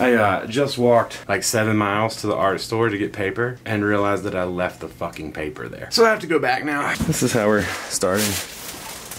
I uh, just walked like seven miles to the art store to get paper and realized that I left the fucking paper there. So I have to go back now. This is how we're starting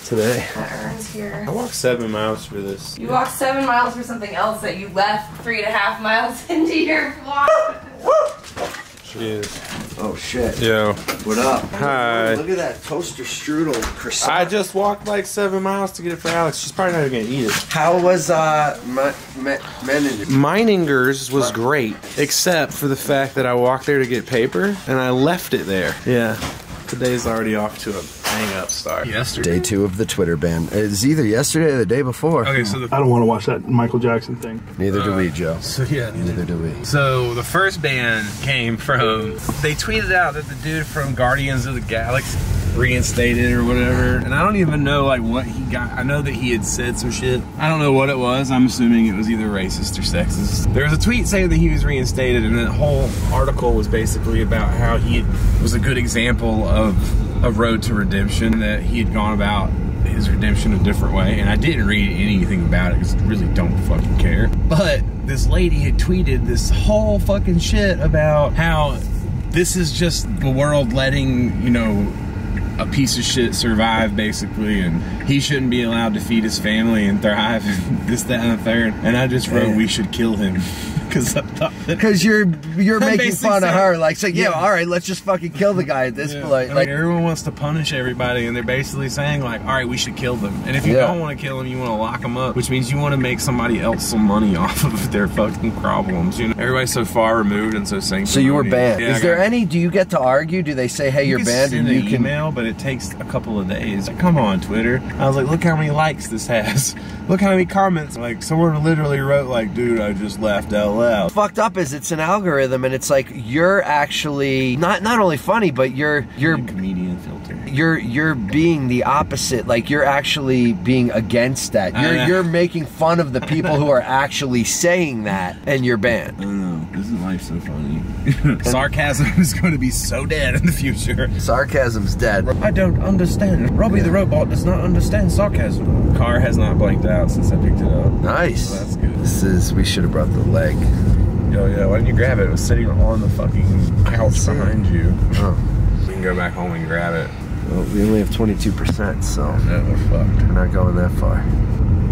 today. That Ern's here. I walked seven miles for this. You walked seven miles for something else that you left three and a half miles into your walk. Is. Oh shit. Yo. What up? Hi. Look at that toaster strudel croissant. I just walked like seven miles to get it for Alex. She's probably not even gonna eat it. How was uh my, my, Meningen? Meiningers was great, except for the fact that I walked there to get paper and I left it there. Yeah. Today's already off to a hang up start. Yesterday. Day two of the Twitter ban. Uh, it's either yesterday or the day before. Okay, so the I don't want to watch that Michael Jackson thing. Neither do uh, we, Joe. so yeah, Neither do we. So the first ban came from they tweeted out that the dude from Guardians of the Galaxy reinstated or whatever, and I don't even know like what he got. I know that he had said some shit. I don't know what it was. I'm assuming it was either racist or sexist. There was a tweet saying that he was reinstated, and that whole article was basically about how he was a good example of a road to redemption that he had gone about his redemption a different way, and I didn't read anything about it because I really don't fucking care. But this lady had tweeted this whole fucking shit about how this is just the world letting, you know, a piece of shit survive basically and he shouldn't be allowed to feed his family and thrive and this that and the third and i just wrote Yeah. we should kill him because i thought Because you're you're making fun of her, like saying, yeah, Yeah. all right, let's just fucking kill the guy at this Yeah. point. I Like, mean, everyone wants to punish everybody, and they're basically saying like, "All right, we should kill them." And if you Yeah. don't want to kill them, you want to lock them up, which means you want to make somebody else some money off of their fucking problems. You know, everybody's so far removed and so sanctimonious. so you were banned. Is there any? Do you get to argue? Do they say, hey, You you're can banned, send and an you can? email, but it takes a couple of days. Like, come on, Twitter. I was like, look how many likes this has. Look how many comments. Like, someone literally wrote like, dude, I just laughed out loud. Fucked up is it's an algorithm, and it's like you're actually not not only funny, but you're you're comedian filter. You're you're being the opposite. Like you're actually being against that. Oh, you're you're making fun of the people who are actually saying that, and you're banned. I don't know. Isn't life so funny? Sarcasm is going to be so dead in the future. Sarcasm's dead. I don't understand. Robbie the robot does not understand sarcasm. Car has not blanked out since I picked it up. Nice. That's good. This is. We should have brought the leg. Yo, yeah, why didn't you grab it? It was sitting on the fucking couch behind you. Oh. We can go back home and grab it. Well, we only have 22 percent, so No, we're fucked. we're not going that far.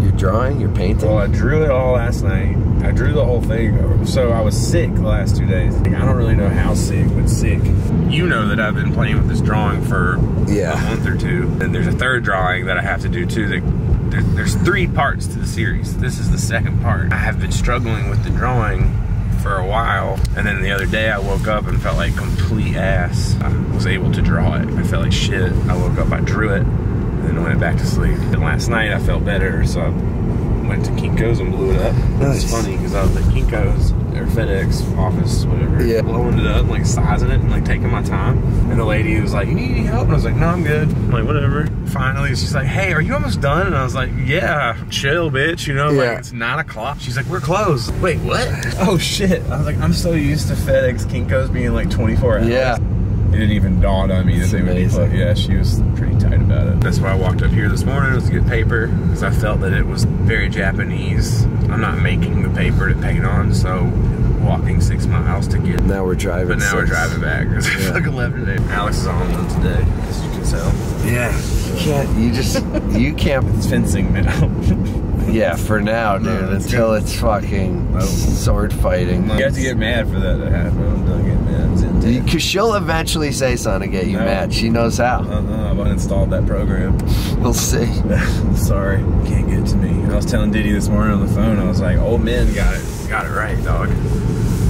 You're drawing. You're painting. Well, I drew it all last night. I drew the whole thing. So I was sick the last two days. I don't really know how sick, but sick. You know that I've been playing with this drawing for Yeah. a month or two. And there's a third drawing that I have to do too. That there's three parts to the series. This is the second part. I have been struggling with the drawing for a while. And then the other day I woke up and felt like complete ass. I was able to draw it. I felt like shit. I woke up, I drew it, and then went back to sleep. And last night I felt better, so I went to Kinko's and blew it up. Nice. It's funny because I was at Kinko's or FedEx office, whatever. Yeah. Blowing it up, like sizing it and like taking my time. And the lady was like, You need any help? And I was like, No, I'm good. I'm like, whatever. Finally, she's like, Hey, are you almost done? And I was like, Yeah, chill, bitch. You know, Yeah. like it's nine o'clock. She's like, We're closed. Wait, what? Oh shit. I was like, I'm so used to FedEx Kinko's being like 24 hours. Yeah. It didn't even dawn on me It's that they would be amazing. closed. Yeah, she was pretty tight about it. That's why I walked up here this morning was to get paper because I felt that it was very Japanese. I'm not making the paper to paint on, so walking six miles to get. Now we're driving. But now we're driving back. It's Yeah. fucking 11 today. Alex is on one today, as you can tell. Yeah. You can't. You just. You can't. It's fencing now. Yeah. For now, dude. No, it's until it's fucking Oh. sword fighting. you have to get mad for that to happen. I'm done getting mad. Because she'll eventually say something to get you No. mad. She knows how. Uh-uh, I've uninstalled that program. We'll see. Sorry, can't get to me. I was telling Diddy this morning on the phone. I was like, "Old men got it, got it right, dog.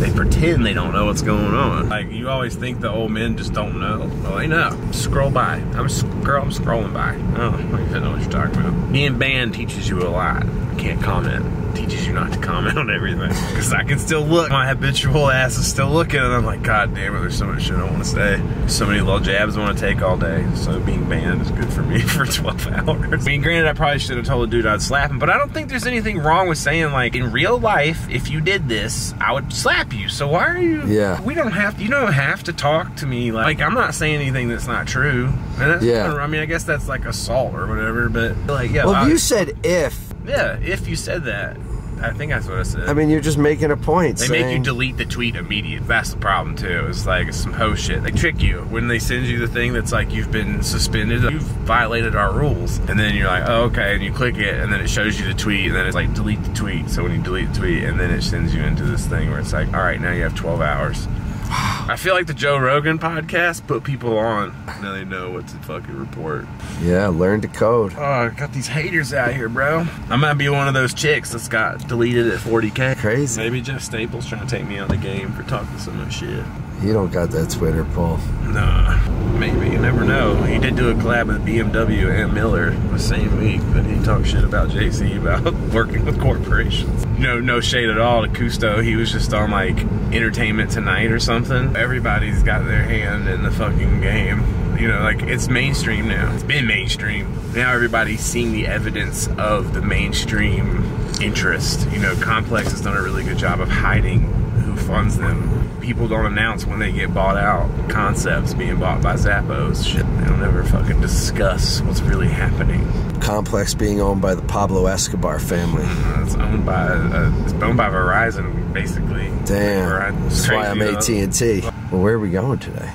They pretend they don't know what's going on. Like you always think the old men just don't know. Well, they know. Scroll by. I'm a girl. I'm scrolling by. Oh, I don't even know what you're talking about. Being banned teaches you a lot. Can't comment. Teaches you not to comment on everything because I can still look. My habitual ass is still looking, and I'm like, God damn it! There's so much shit I want to say. So many little jabs I want to take all day. So being banned is good for me for 12 hours. I mean, granted, I probably should have told the dude I'd slap him, but I don't think there's anything wrong with saying like, in real life, if you did this, I would slap you. So why are you? Yeah. We don't have. To, you don't have to talk to me like, like I'm not saying anything that's not true. And that's Yeah. I mean, I guess that's like assault or whatever. But like, yeah. Well, I- you said if. Yeah, if you said that, I think that's what I said. I mean, you're just making a point. They make you delete the tweet immediately. That's the problem too. It's like it's some ho shit. They trick you when they send you the thing that's like you've been suspended. You've violated our rules, and then you're like, oh okay, and you click it, and then it shows you the tweet, and then it's like delete the tweet. So when you delete the tweet, and then it sends you into this thing where it's like, all right, now you have 12 hours. I feel like the Joe Rogan podcast put people on. Now they know what to fucking report. Yeah, learn to code. Oh, I got these haters out here, bro. I might be one of those chicks that's got deleted at 40k. Crazy. Maybe Jeff Staples trying to take me out of the game for talking so much shit. You don't got that Twitter, Paul. Nah, maybe you never know. He did do a collab with BMW and Miller the same week, but he talked shit about JC about working with corporations. No, no shade at all to Cousteau. He was just on like Entertainment Tonight or something. Everybody's got their hand in the fucking game. You know, like it's mainstream now. It's been mainstream. Now everybody's seeing the evidence of the mainstream interest. You know, Complex has done a really good job of hiding funds them. People don't announce when they get bought out. Concepts being bought by Zappos. Shit, they don't ever fucking discuss what's really happening. Complex being owned by the Pablo Escobar family. Uh, it's owned by uh, it's owned by Verizon, basically. Damn. Verizon- That's why I'm AT and T. Well, where are we going today?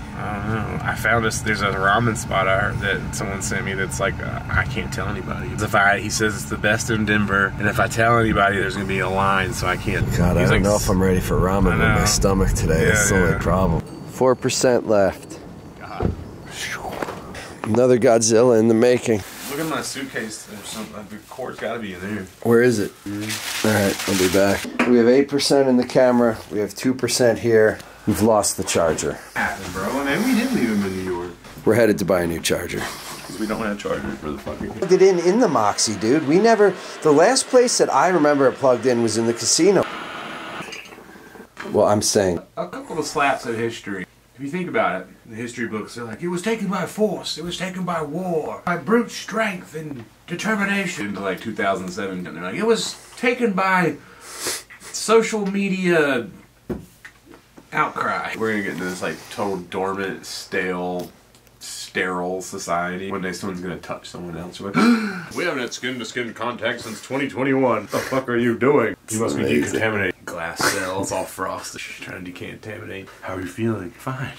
I don't know. I found this. There's a ramen spot I heard that someone sent me that's like uh, I can't tell anybody. If I, he says it's the best in Denver, and if I tell anybody, there's gonna be a line, so I can't. God, I He's don't like, know if I'm ready for ramen I in my stomach today. Yeah, That's the only problem. Four percent left. God. Another Godzilla in the making. Look at my suitcase. There's some. uh, The cord's got to be in there. Where is it? All right, I'll be back. We have eight percent in the camera. We have two percent here. We've lost the charger. Happened, bro. And we did leave him in New York We're headed to buy a new charger. because we don't have chargers for the fucking. Plugged it in in the Moxy, dude. We never. The last place that I remember it plugged in was in the casino. Well, I'm saying A couple of slaps of history. If you think about it, the history books are like, it was taken by force, it was taken by war, by brute strength and determination. Into like 2007, and they're like, it was taken by social media outcry. We're gonna get into this like total dormant, stale, sterile society. One day someone's gonna touch someone else. Like, we haven't had skin to skin contact since 2021. What the fuck are you doing? You must be Amazing. decontaminating. Glass cells all frosted, trying to decontaminate. How are you feeling? Fine.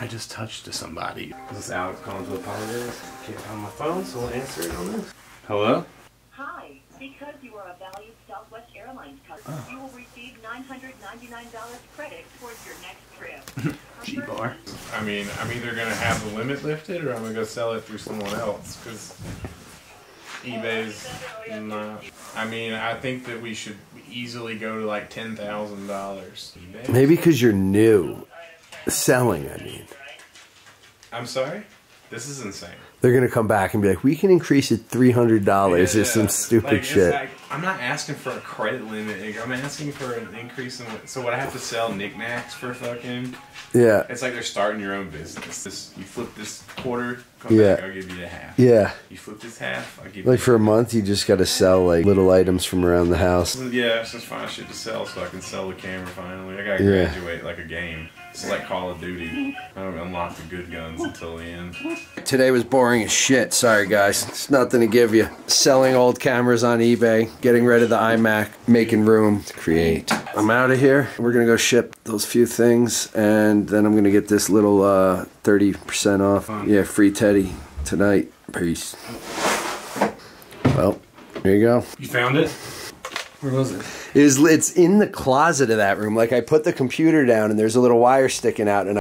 I just touched to somebody. This is Alex calling to apologize. Can't find my phone, so we'll answer it on this. Hello? Hi. Because you are a valued Southwest Airlines customer, ah. you will receive $999 credit towards your next trip. G bar. I mean, I'm either gonna have the limit lifted or I'm gonna go sell it through someone else because eBay's not. I mean, I think that we should easily go to like ten thousand dollars. maybe because you're new, selling. I mean, I'm sorry. This is insane. they're gonna come back and be like, "We can increase it three hundred dollars or Yeah, some stupid like, shit." I'm not asking for a credit limit. I'm asking for an increase in. So what I have to sell knickknacks for fucking. yeah, It's like they're starting your own business. This, you flip this quarter, come Yeah. back, I'll give you the half. yeah. You flip this half, I'll give Like for a month, you just got to sell like little items from around the house. Yeah, it's just find shit to sell so I can sell the camera finally. I gotta Yeah. graduate like a game. It's like Call of Duty. I don't unlock the good guns until the end. Today was boring as shit. Sorry, guys. It's nothing to give you. Selling old cameras on eBay, getting rid of the iMac, making room to create. I'm out of here. We're gonna go ship those few things, and then I'm gonna get this little uh, 30% off. Yeah, free Teddy tonight. Peace. Well, there you go. You found it? Where was it? It's in the closet of that room. Like I put the computer down, and there's a little wire sticking out, and I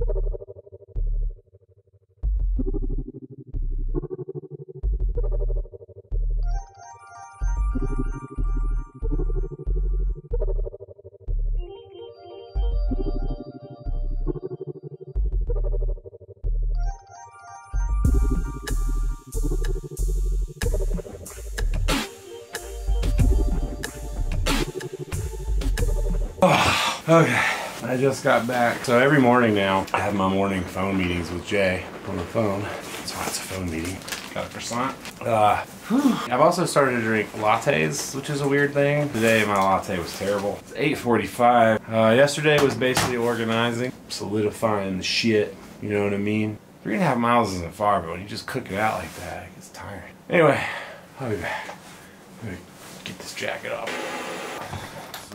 Okay. I just got back. So every morning now, I have my morning phone meetings with Jay on the phone. That's why it's a phone meeting. Got a croissant. Uh, I've also started to drink lattes, which is a weird thing. Today my latte was terrible. It's 8:45. Uh, yesterday was basically organizing, solidifying the shit. You know what I mean? Three and a half miles isn't far, but when you just cook it out like that, it gets tiring. Anyway, I'll be back. I'm gonna get this jacket off.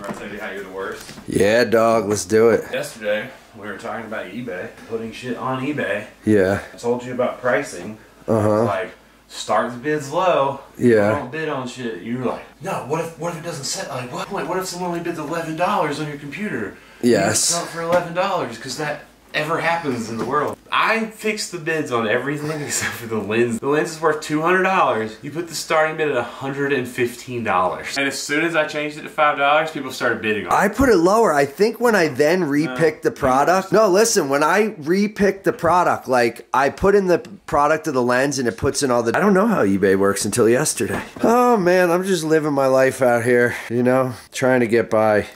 I tell you how you're the worst. Yeah, dog. Let's do it. Yesterday, we were talking about eBay, putting shit on eBay. Yeah. I told you about pricing. Uh huh. Like, start the bids low. Yeah. Don't bid on shit. You were like, no. What if what if it doesn't set? Like, what? What if someone only bids eleven dollars on your computer? You Yes. sell it for eleven dollars because that ever happens in the world. I fixed the bids on everything except for the lens. The lens is worth two hundred dollars. You put the starting bid at hundred and fifteen dollars. And as soon as I changed it to five dollars, people started bidding on it. I put it lower. I think when I then uh, repicked the product. No, listen, when I repicked the product, like I put in the product of the lens and it puts in all the. I don't know how eBay works until yesterday. Oh man, I'm just living my life out here, you know, trying to get by.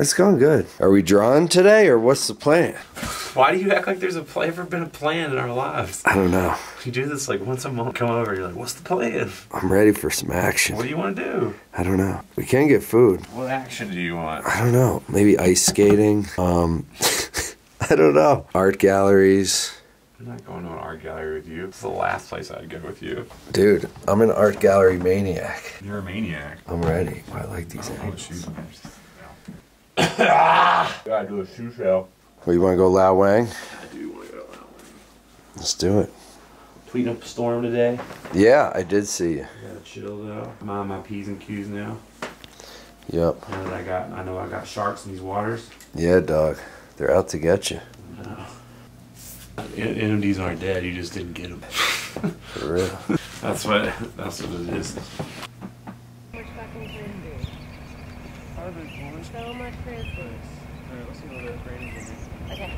How's it going? It's going good. Are we drawing today or what's the plan? Why do you act like there's a plan, ever been a plan in our lives? I don't know. You do this like once a month. Come over, you're like, what's the plan? I'm ready for some action. What do you want to do? I don't know. We can get food. What action do you want? I don't know. Maybe ice skating. Um, I don't know. Art galleries. I'm not going to an art gallery with you. It's the last place I'd go with you. Dude, I'm an art gallery maniac. You're a maniac. I'm ready. I like these Oh, angles. Shoot. Gotta do a shoe show. Well, you want to go Lao Wang? I do want to go out. Let's do it. Tweeting up a storm today. Yeah, I did see you. Gotta chill though. Mind my P's and Q's now. Yep. Now that I got, I know I got sharks in these waters. Yeah, dog. They're out to get you. No. NMDs aren't dead. You just didn't get them. For real. That's what. That's what it is. So much Christmas. Okay.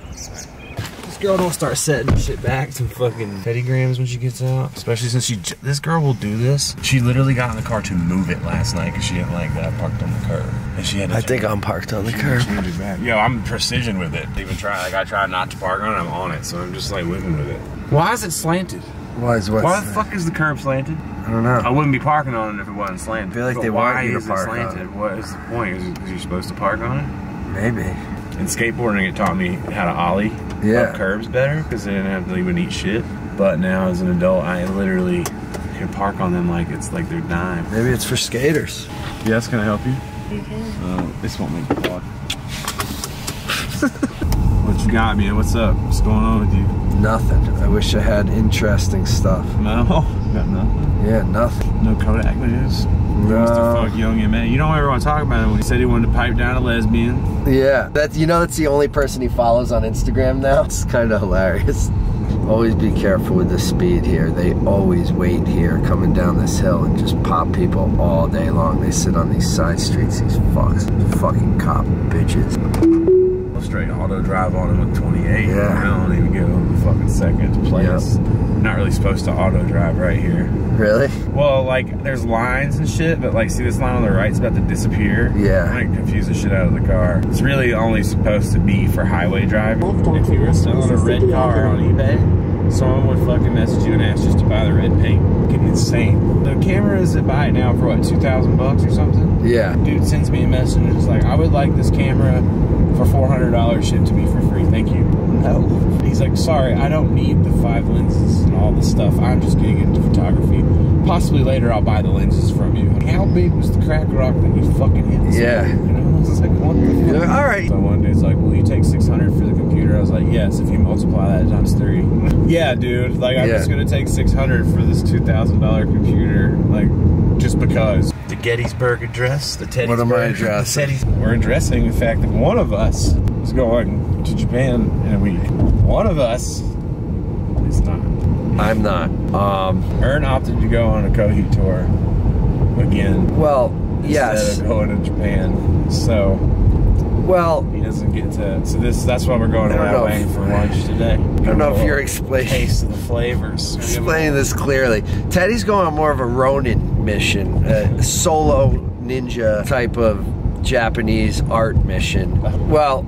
This girl don't start setting shit back to fucking Petty Grams when she gets out. Especially since she, this girl will do this. She literally got in the car to move it last night because she didn't like that I parked on the curb. And she had to I think I'm parked on the curb. Moved it back. Yo, I'm precision with it. Even try, like I try not to park on it, I'm on it. So I'm just like living with it. Why is it slanted? Why is what? Why the fuck is the curb slanted? I don't know. I wouldn't be parking on it if it wasn't slanted. I feel like But they want you to is it park on slanted? it. What is the point? Is it you're supposed to park on it? Maybe. In skateboarding, it taught me how to ollie Yeah. up curbs better because I didn't have to even eat shit. But now, as an adult, I literally can park on them like it's like they're dime. Maybe it's for skaters. Yes, can I help you? You can. Uh, this won't make the vlog. what you got, man? What's up? What's going on with you? Nothing. I wish I had interesting stuff. No, got nothing. Yeah, nothing. No Kodak news. No. Mr. Fuck Young and man. You don't ever want to talk about it when he said he wanted to pipe down a lesbian. Yeah, that's you know that's the only person he follows on Instagram now. It's kind of hilarious. Always be careful with the speed here. They always wait here coming down this hill and just pop people all day long. They sit on these side streets, these fucks, fucking cop bitches. Straight auto drive on him with 28. Yeah. I don't even give him a fucking second to place. Not really supposed to auto drive right here. Really? Well, like, there's lines and shit, but like, see this line on the right's about to disappear? Yeah. I might confuse the shit out of the car. It's really only supposed to be for highway driving. If you were selling a red car on eBay, someone would fucking message you and ask just to buy the red paint. Insane. The cameras that buy it now for what, 2,000 bucks or something? Yeah. Dude sends me a message and it's like, I would like this camera for $400 shipped to me for free. Thank you. No. He's like, sorry, I don't need the five lenses and all this stuff. I'm just getting into photography. Possibly later I'll buy the lenses from you. How big was the crack rock that you fucking hit? Yeah. You know, it's like, what the fuck? All right. So one dude's like, will you take 600 for the computer? I was like, yes, if you multiply that times three. yeah, dude. Like, I'm Yeah. just going to take 600 for this $2,000 computer. Like, just because. The Gettysburg Address, the Teddy's What am I addressing? We're addressing the fact that one of us is going to Japan in a week. One of us is not. I'm not. Um. Ern opted to go on a Kohi tour again. Well, yes. Instead of going to Japan. So Well, he doesn't get to. So this that's why we're going to I don't know Lao Wang for lunch today. I don't know if you're explaining taste of the flavors. explaining this clearly. Teddy's going on more of a Ronin mission, a solo ninja type of Japanese art mission. Uh-huh. Well,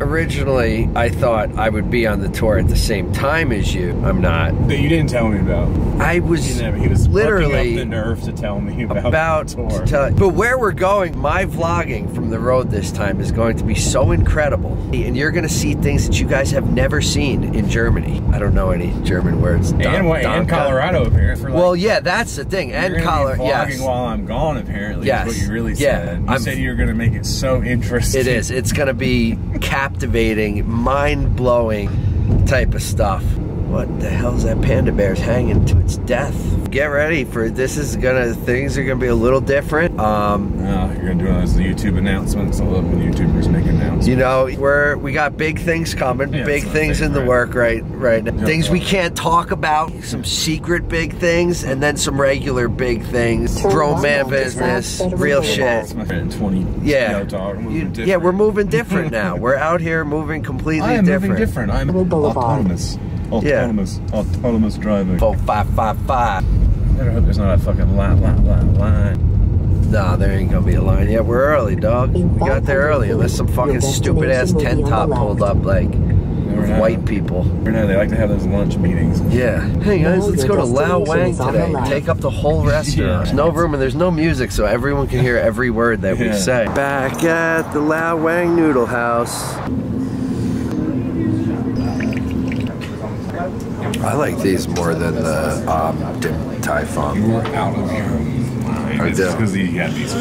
originally I thought I would be on the tour at the same time as you. I'm not. That you didn't tell me about. I was You never, he was literally the nerve to tell me about, about the tour. to tell but where we're going my vlogging from the road this time is going to be so incredible and you're going to see things that you guys have never seen in germany i don't know any german words and, Don- what, and. Colorado apparently. For like, well yeah that's the thing you're and colorado vlogging yes while I'm gone. Apparently, Yes. is what you really Yeah. said. You I'm- said you were going to make it so interesting. it is it's going to be captivating mind-blowing type of stuff what the hell's that panda bear's hanging to its death get ready for this is gonna things are gonna be a little different um Oh, you're gonna do one of those YouTube announcements. I love when YouTubers make announcements. You know, we're we got big things coming, Yeah, big that's my things in the favorite. work right right now. Yeah, things we can't talk about, some secret big things, and then some regular big things. Grown man business, real shit. It's my friend 20 Yeah. Yo, dog, You- yeah, we're moving different now. We're out here moving completely I am different. moving different. I'm Boulevard. Autonomous. Autonomous. Autonomous driving. Four, five, five, five. I hope there's not a fucking line, line, line, line. Nah, there ain't gonna be a line yet. We're early, dog. We got there early, unless some fucking stupid ass tent top pulled up like Never know. white people. Never know. They like to have those lunch meetings. Yeah. Hey guys, No, let's go to Lao Wang is on the today. Take up the whole restaurant. Yeah. There's no room and there's no music, so everyone can hear every word that we say. Back at the Lao Wang Noodle House. I like these more than the um, Din Tai Fung. We're out of here. I It's because you had these.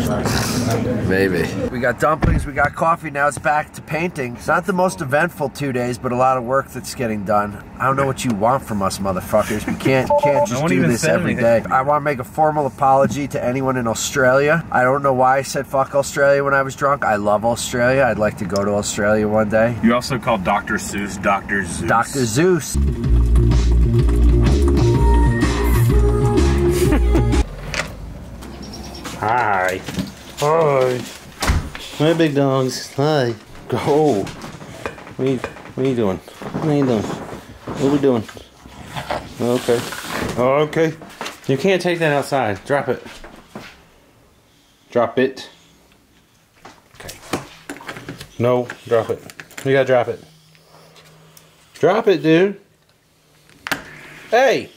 Maybe. We got dumplings, we got coffee, now it's back to painting. It's not the most eventful two days, but a lot of work that's getting done. I don't know what you want from us, motherfuckers. We can't can't just one do this every day. I want to make a formal apology to anyone in Australia. I don't know why I said fuck Australia when I was drunk. I love Australia. I'd like to go to Australia one day. You also called Dr. Seuss Dr. Zeus. Dr. Zeus. Hi. Hi. Hi, big dogs. Hi. Go. What are you, what are you doing? What are you doing? What are we doing? Okay. Oh, okay. You can't take that outside. Drop it. Drop it. Okay. No, drop it. You gotta drop it. Drop it, dude. Hey!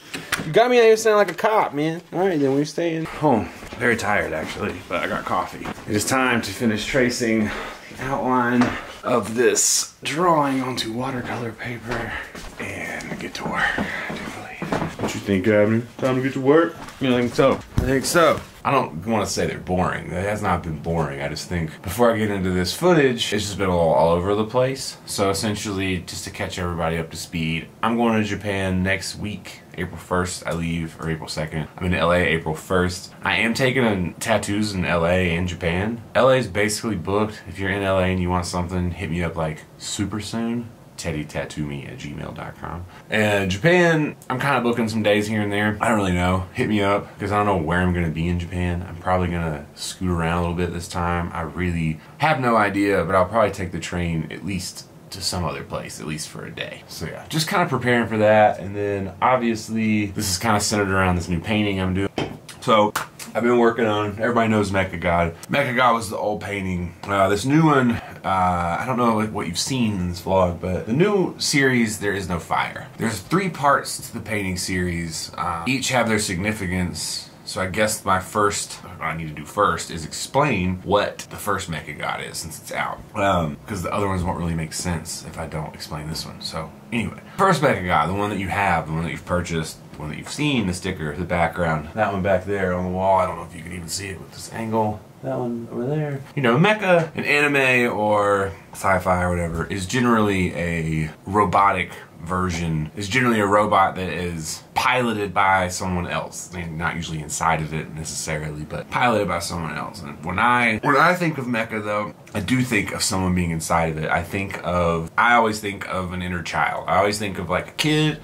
You got me out here sounding like a cop, man. Alright, then we're staying home. Very tired, actually, but I got coffee. It is time to finish tracing the outline of this drawing onto watercolor paper and get to work. I do believe. What you think, Abner? Time to get to work? You think so? I think so. I don't want to say they're boring. It has not been boring. I just think before I get into this footage, it's just been a little all over the place. So essentially, just to catch everybody up to speed, I'm going to Japan next week. April 1st, I leave, or April 2nd. I'm in LA April 1st. I am taking on tattoos in LA and Japan. LA is basically booked. If you're in LA and you want something, hit me up like super soon. Teddytattoome at gmail.com. And Japan, I'm kind of booking some days here and there. I don't really know. Hit me up because I don't know where I'm going to be in Japan. I'm probably going to scoot around a little bit this time. I really have no idea, but I'll probably take the train at least to some other place, at least for a day. So yeah, just kind of preparing for that. And then obviously, this is kind of centered around this new painting I'm doing. So I've been working on. Everybody knows Mecha God. Mecha God was the old painting. Uh, this new one, uh, I don't know what you've seen in this vlog, but the new series, there is no fire. There's three parts to the painting series. Uh, each have their significance. So I guess my first, what I need to do first is explain what the first Mecha God is since it's out. Because the other ones won't really make sense if I don't explain this one. So anyway, first Mecha God, the one that you have, the one that you've purchased, the one that you've seen, the sticker, the background, that one back there on the wall. I don't know if you can even see it with this angle. That one over there. You know, mecha, an anime or sci-fi or whatever, is generally a robotic version. Is generally a robot that is piloted by someone else. I mean, not usually inside of it necessarily, but piloted by someone else. And when I when I think of mecha though, I do think of someone being inside of it. I think of I always think of an inner child. I always think of like a kid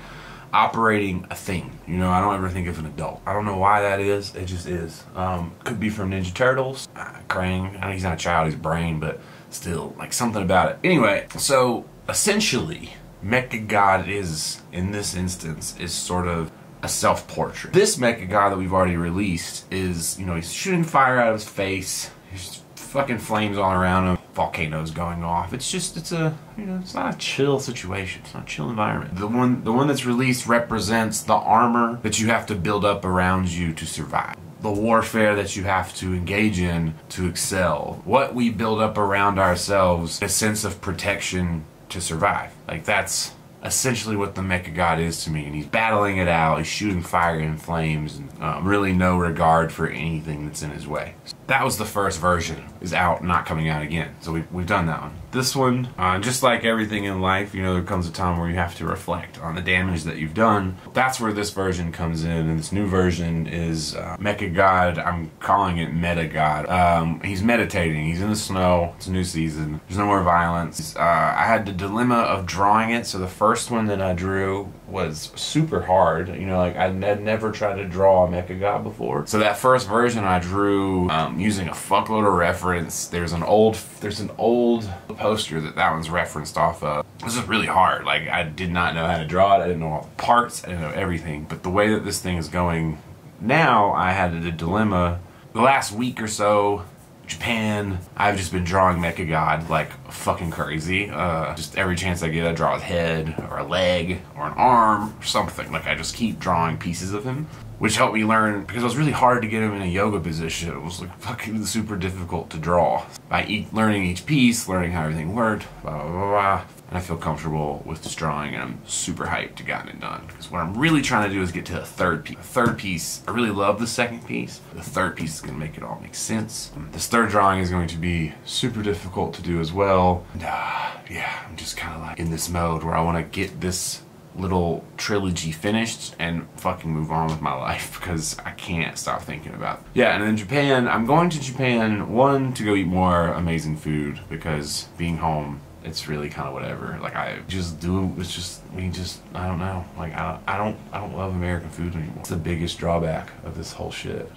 operating a thing. You know, I don't ever think of an adult. I don't know why that is. It just is. Um, could be from Ninja Turtles. Uh, Krang. I know he's not a child. He's brain, but still, like something about it. Anyway, so essentially, Mecha God is in this instance is sort of a self-portrait. This Mecha God that we've already released is, you know, he's shooting fire out of his face. He's fucking flames all around him. Volcanoes going off. It's just it's a you know it's not a chill situation. It's not a chill environment. The one the one that's released represents the armor that you have to build up around you to survive. The warfare that you have to engage in to excel. What we build up around ourselves, a sense of protection to survive. Like that's essentially what the mecha god is to me and he's battling it out he's shooting fire and flames and um, really no regard for anything that's in his way. That was the first version is out not coming out again. So we've, we've done that one this one uh, just like everything in life you know there comes a time where you have to reflect on the damage that you've done. That's where this version comes in and this new version is uh, mecha god. I'm calling it meta god. Um, he's meditating. He's in the snow. It's a new season. There's no more violence. Uh, i had the dilemma of drawing it so the first one that i drew was super hard you know like i had never tried to draw a mecha god before. So that first version i drew um, using a fuckload of reference. There's an old there's an old poster that that one's referenced off of. This is really hard like i did not know how to draw it i didn't know all the parts i didn't know everything. But the way that this thing is going now i had a dilemma. The last week or so Japan, I've just been drawing Mecha God like fucking crazy. Uh, just every chance I get, I draw a head or a leg or an arm or something. Like I just keep drawing pieces of him, which helped me learn because it was really hard to get him in a yoga position. It was like fucking super difficult to draw. By e learning each piece, learning how everything worked, blah blah blah. blah and I feel comfortable with this drawing and I'm super hyped to gotten it done. Because what I'm really trying to do is get to a third piece. The third piece, I really love the second piece. The third piece is to make it all make sense. This third drawing is going to be super difficult to do as well. And uh, yeah, I'm just kind of like in this mode where I want to get this little trilogy finished and fucking move on with my life because I can't stop thinking about it. Yeah, and in Japan, I'm going to Japan, one, to go eat more amazing food because being home it's really kind of whatever. Like I just do. It's just we just I don't know. Like I I don't I don't love American food anymore. It's the biggest drawback of this whole shit.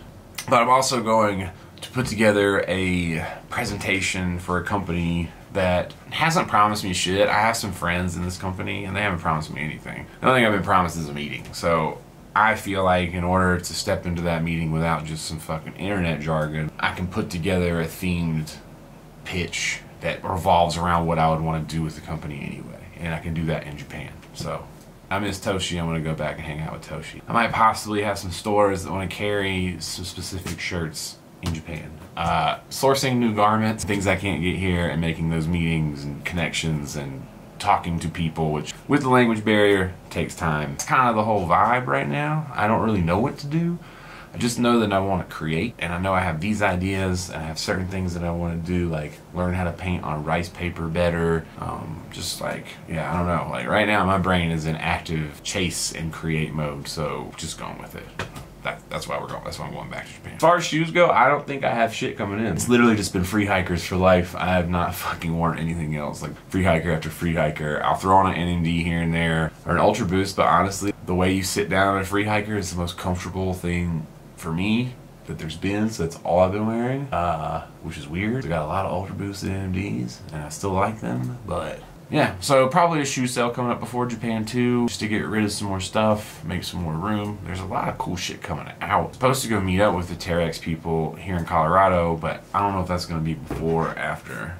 But I'm also going to put together a presentation for a company that hasn't promised me shit. I have some friends in this company and they haven't promised me anything. The only thing I've been promised is a meeting. So I feel like in order to step into that meeting without just some fucking internet jargon, I can put together a themed pitch that revolves around what I would want to do with the company anyway. And I can do that in Japan. So I miss Toshi. I'm going to go back and hang out with Toshi. I might possibly have some stores that want to carry some specific shirts in Japan. Uh, sourcing new garments, things I can't get here, and making those meetings and connections and talking to people, which with the language barrier takes time. It's kind of the whole vibe right now. I don't really know what to do. I just know that I want to create, and I know I have these ideas, and I have certain things that I want to do, like learn how to paint on rice paper better. Um, just like, yeah, I don't know. Like right now, my brain is in active chase and create mode, so just going with it. That, that's why we're going. That's why I'm going back to Japan. As far as shoes go, I don't think I have shit coming in. It's literally just been free hikers for life. I have not fucking worn anything else. Like free hiker after free hiker. I'll throw on an NMD here and there or an Ultra Boost, but honestly, the way you sit down on a free hiker is the most comfortable thing for me that there's been, so that's all I've been wearing, uh, which is weird. I got a lot of Ultra Boost MDS, and I still like them, but yeah, so probably a shoe sale coming up before Japan too, just to get rid of some more stuff, make some more room. There's a lot of cool shit coming out. Supposed to go meet up with the Terex people here in Colorado, but I don't know if that's gonna be before or after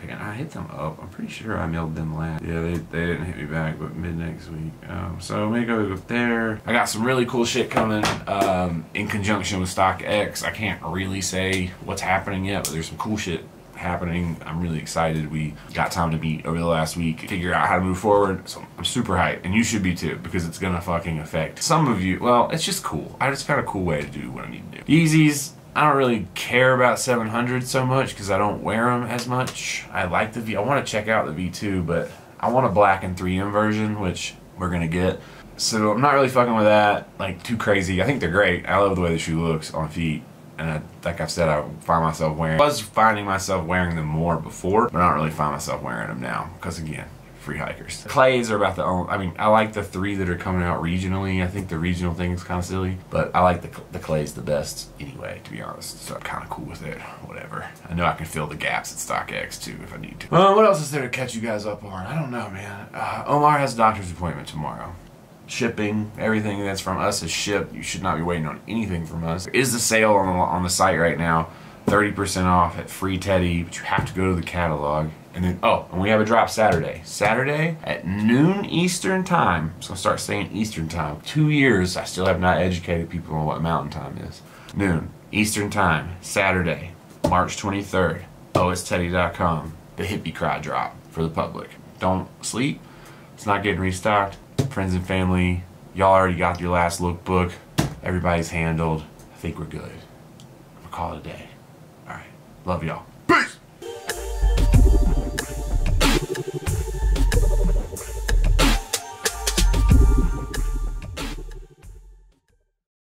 Japan. I hit them up. I'm pretty sure I mailed them last. Yeah, they, they didn't hit me back, but mid next week. Um, so maybe go there. I got some really cool shit coming um, in conjunction with StockX. I can't really say what's happening yet, but there's some cool shit happening. I'm really excited. We got time to meet over the last week, figure out how to move forward. So I'm super hyped, and you should be too, because it's gonna fucking affect some of you. Well, it's just cool. I just found a cool way to do what I need to do. Yeezys. I don't really care about 700 so much because I don't wear them as much. I like the V. I want to check out the V2, but I want a black and 3M version, which we're gonna get. So I'm not really fucking with that like too crazy. I think they're great. I love the way the shoe looks on feet and I, like I've said, I find myself wearing. I was finding myself wearing them more before, but I don't really find myself wearing them now because again, free hikers. Clays are about the only. I mean, I like the three that are coming out regionally. I think the regional thing is kind of silly, but I like the the clays the best anyway, to be honest. So I'm kind of cool with it. Whatever. I know I can fill the gaps at StockX too if I need to. Uh, what else is there to catch you guys up on? I don't know, man. Uh, Omar has a doctor's appointment tomorrow shipping. Everything that's from us is shipped. You should not be waiting on anything from us. There is a sale on the, on the site right now 30% off at Free Teddy, but you have to go to the catalog. And then, oh, and we have a drop Saturday. Saturday at noon Eastern time. So I'll start saying Eastern time. Two years, I still have not educated people on what mountain time is. Noon Eastern time, Saturday, March 23rd. OhItsTeddy.com. The hippie cry drop for the public. Don't sleep. It's not getting restocked. Friends and family, y'all already got your last lookbook. Everybody's handled. I think we're good. I'm gonna call it a day. Love y'all. Peace!